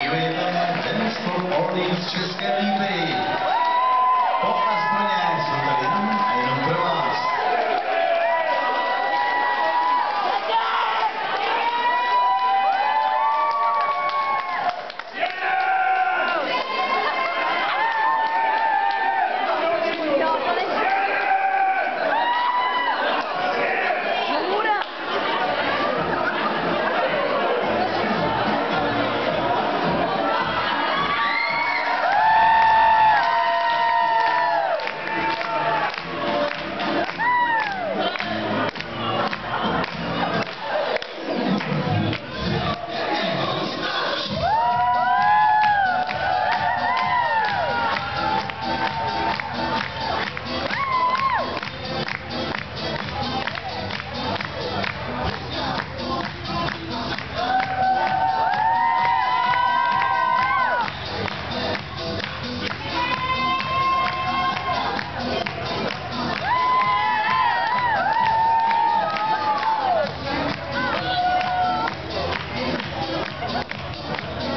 Here in the Dennis Orleans, Triskelly Bay. ハハハハ!